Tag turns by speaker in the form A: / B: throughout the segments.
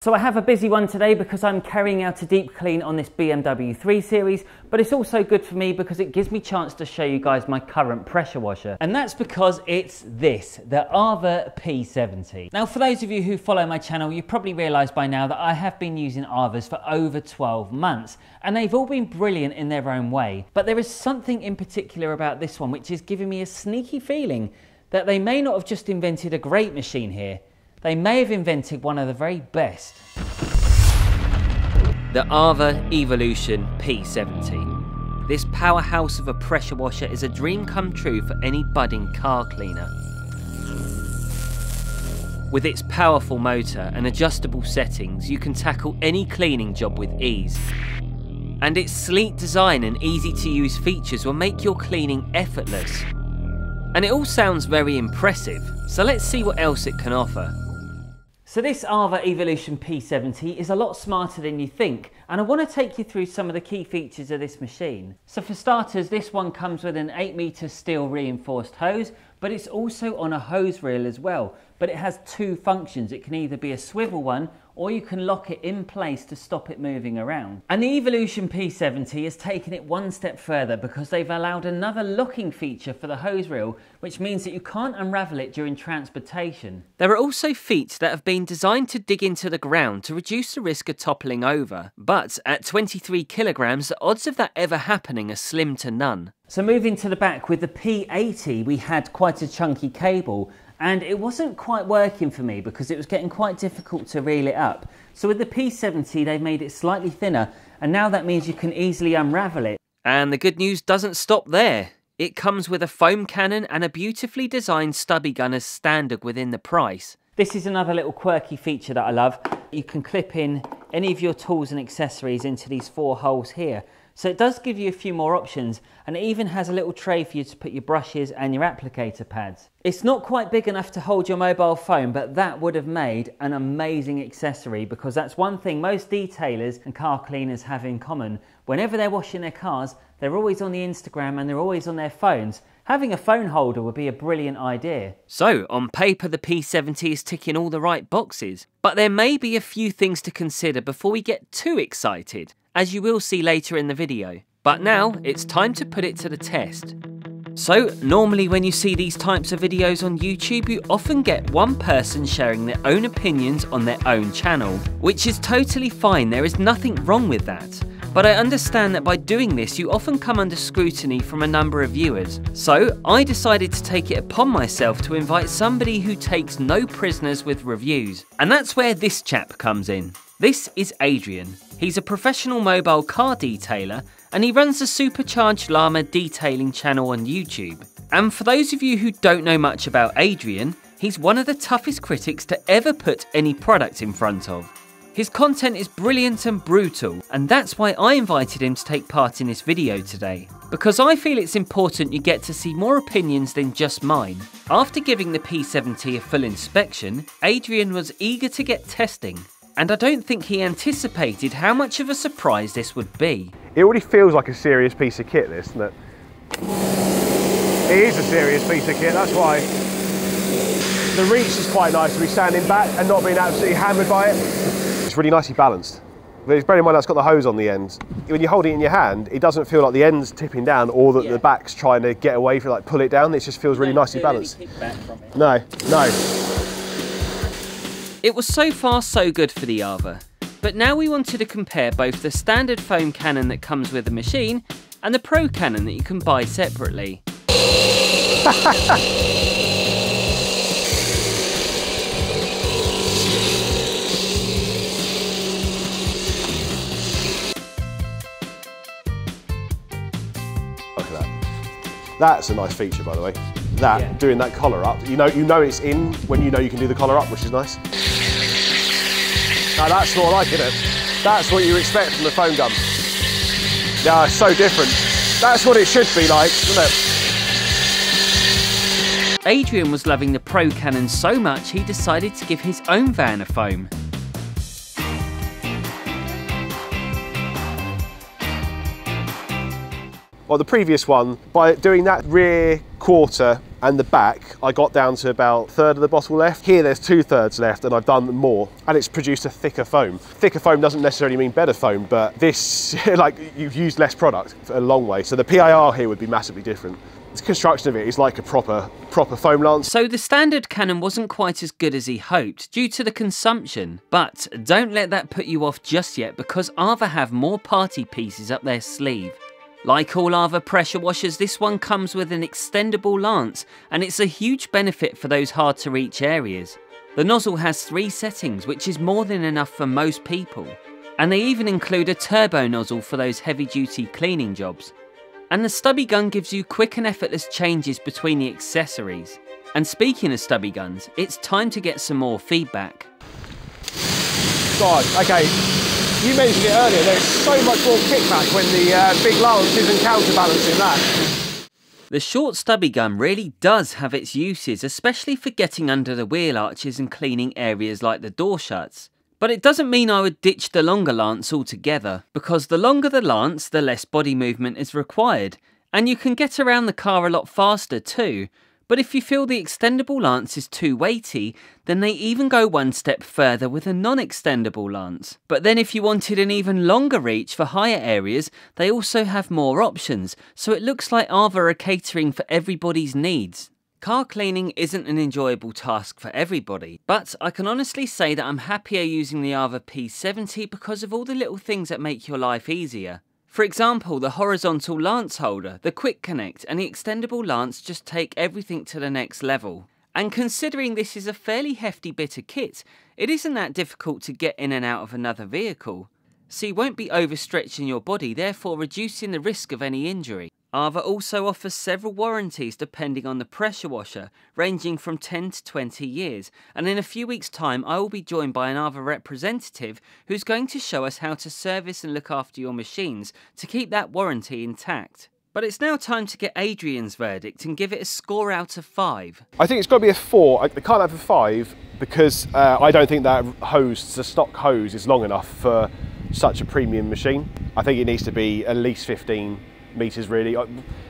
A: So I have a busy one today because I'm carrying out a deep clean on this BMW 3 Series, but it's also good for me because it gives me chance to show you guys my current pressure washer. And that's because it's this, the AVA P70. Now for those of you who follow my channel, you probably realised by now that I have been using AVAs for over 12 months, and they've all been brilliant in their own way. But there is something in particular about this one which is giving me a sneaky feeling that they may not have just invented a great machine here, they may have invented one of the very best.
B: The AVA Evolution P70. This powerhouse of a pressure washer is a dream come true for any budding car cleaner. With its powerful motor and adjustable settings, you can tackle any cleaning job with ease. And its sleek design and easy to use features will make your cleaning effortless. And it all sounds very impressive, so let's see what else it can offer.
A: So this AVA Evolution P70 is a lot smarter than you think and I want to take you through some of the key features of this machine. So for starters this one comes with an 8 meter steel reinforced hose but it's also on a hose reel as well but it has two functions. It can either be a swivel one or you can lock it in place to stop it moving around. And the Evolution P70 has taken it one step further because they've allowed another locking feature for the hose reel, which means that you can't unravel it during transportation.
B: There are also feet that have been designed to dig into the ground to reduce the risk of toppling over, but at 23 kilograms, the odds of that ever happening are slim to none.
A: So moving to the back, with the P80 we had quite a chunky cable and it wasn't quite working for me because it was getting quite difficult to reel it up. So with the P70 they've made it slightly thinner and now that means you can easily unravel it.
B: And the good news doesn't stop there. It comes with a foam cannon and a beautifully designed stubby gun as standard within the price.
A: This is another little quirky feature that I love. You can clip in any of your tools and accessories into these four holes here. So it does give you a few more options and it even has a little tray for you to put your brushes and your applicator pads. It's not quite big enough to hold your mobile phone but that would have made an amazing accessory because that's one thing most detailers and car cleaners have in common. Whenever they're washing their cars they're always on the Instagram and they're always on their phones. Having a phone holder would be a brilliant idea.
B: So, on paper, the P70 is ticking all the right boxes. But there may be a few things to consider before we get too excited as you will see later in the video. But now, it's time to put it to the test. So, normally when you see these types of videos on YouTube, you often get one person sharing their own opinions on their own channel, which is totally fine, there is nothing wrong with that. But I understand that by doing this, you often come under scrutiny from a number of viewers. So, I decided to take it upon myself to invite somebody who takes no prisoners with reviews. And that's where this chap comes in. This is Adrian. He's a professional mobile car detailer and he runs the Supercharged Llama detailing channel on YouTube. And for those of you who don't know much about Adrian, he's one of the toughest critics to ever put any product in front of. His content is brilliant and brutal, and that's why I invited him to take part in this video today. Because I feel it's important you get to see more opinions than just mine. After giving the P70 a full inspection, Adrian was eager to get testing, and I don't think he anticipated how much of a surprise this would be.
C: It already feels like a serious piece of kit, this, doesn't it? It is a serious piece of kit, that's why. The reach is quite nice to be standing back and not being absolutely hammered by it. It's really nicely balanced. Bear in mind that's got the hose on the end. When you hold it in your hand, it doesn't feel like the end's tipping down or that yeah. the back's trying to get away from like pull it down. It just feels really nicely balanced. No, no.
B: It was so far so good for the AVA, but now we wanted to compare both the standard foam cannon that comes with the machine and the Pro cannon that you can buy separately. Look at that.
C: That's a nice feature, by the way. That, yeah. doing that collar up. You know, you know it's in when you know you can do the collar up, which is nice. Now that's more like it. That's what you expect from the foam gun. Yeah, it's so different. That's what it should be like, isn't it?
B: Adrian was loving the Pro Cannon so much he decided to give his own van a foam.
C: Well, the previous one, by doing that rear quarter and the back, I got down to about third of the bottle left. Here there's two thirds left and I've done more and it's produced a thicker foam. Thicker foam doesn't necessarily mean better foam, but this, like you've used less product a long way. So the PIR here would be massively different. The construction of it is like a proper proper foam lance.
B: So the standard cannon wasn't quite as good as he hoped due to the consumption. But don't let that put you off just yet because AVA have more party pieces up their sleeve. Like all AVA pressure washers, this one comes with an extendable lance and it's a huge benefit for those hard to reach areas. The nozzle has three settings which is more than enough for most people. And they even include a turbo nozzle for those heavy duty cleaning jobs. And the stubby gun gives you quick and effortless changes between the accessories. And speaking of stubby guns, it's time to get some more feedback.
C: God, okay, you mentioned it earlier, there's so much more kickback when the uh, big lance isn't counterbalancing that.
B: The short stubby gun really does have its uses, especially for getting under the wheel arches and cleaning areas like the door shuts. But it doesn't mean I would ditch the longer lance altogether, because the longer the lance, the less body movement is required, and you can get around the car a lot faster too. But if you feel the extendable lance is too weighty, then they even go one step further with a non-extendable lance. But then if you wanted an even longer reach for higher areas, they also have more options, so it looks like AVA are catering for everybody's needs. Car cleaning isn't an enjoyable task for everybody, but I can honestly say that I'm happier using the AVA P70 because of all the little things that make your life easier. For example, the horizontal lance holder, the quick connect, and the extendable lance just take everything to the next level. And considering this is a fairly hefty bit of kit, it isn't that difficult to get in and out of another vehicle. So you won't be overstretching your body, therefore reducing the risk of any injury. AVA also offers several warranties depending on the pressure washer, ranging from 10 to 20 years, and in a few weeks' time I will be joined by an AVA representative who's going to show us how to service and look after your machines to keep that warranty intact. But it's now time to get Adrian's verdict and give it a score out of 5.
C: I think it's got to be a 4. I can't have a 5 because uh, I don't think that hose, the stock hose, is long enough for such a premium machine. I think it needs to be at least 15 meters really. Uh,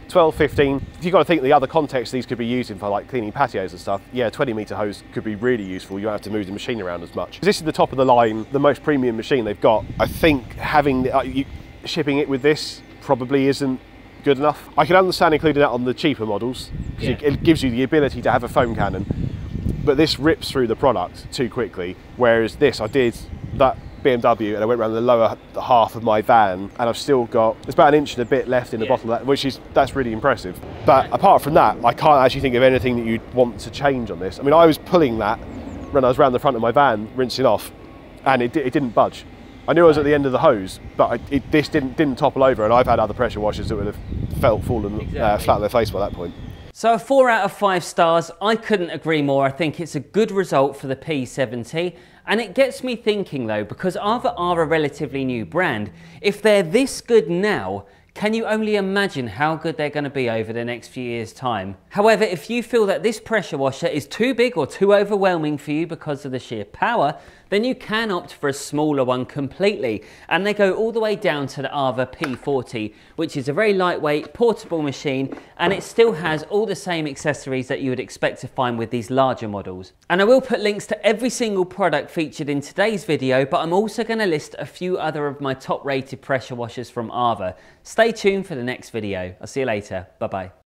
C: 12, 15. If You've got to think the other context these could be used in for like cleaning patios and stuff. Yeah, 20 meter hose could be really useful. You don't have to move the machine around as much. This is the top of the line, the most premium machine they've got. I think having uh, you, shipping it with this probably isn't good enough. I can understand including that on the cheaper models because yeah. it gives you the ability to have a foam cannon. But this rips through the product too quickly. Whereas this, I did that BMW and I went around the lower half of my van and I've still got there's about an inch and a bit left in the yeah. bottom of that, which is that's really impressive. But apart from that, I can't actually think of anything that you'd want to change on this. I mean, I was pulling that when I was around the front of my van, rinsing off, and it, it didn't budge. I knew I was at the end of the hose, but I, it, this didn't didn't topple over, and I've had other pressure washers that would have felt fallen uh, exactly. uh, flat on their face by that point.
A: So a 4 out of 5 stars, I couldn't agree more. I think it's a good result for the P70 and it gets me thinking though, because AVA are a relatively new brand, if they're this good now, can you only imagine how good they're going to be over the next few years' time? However, if you feel that this pressure washer is too big or too overwhelming for you because of the sheer power, then you can opt for a smaller one completely. And they go all the way down to the AVA P40, which is a very lightweight, portable machine, and it still has all the same accessories that you would expect to find with these larger models. And I will put links to every single product featured in today's video, but I'm also going to list a few other of my top rated pressure washers from AVA. Stay tuned for the next video. I'll see you later. Bye bye.